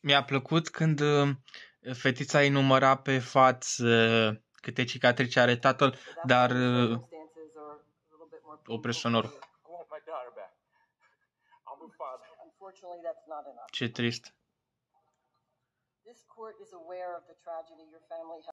mi-a plăcut când uh, fetița îi număra pe față câte cicatrici are tatăl, dar uh, o opresionor. Ce trist.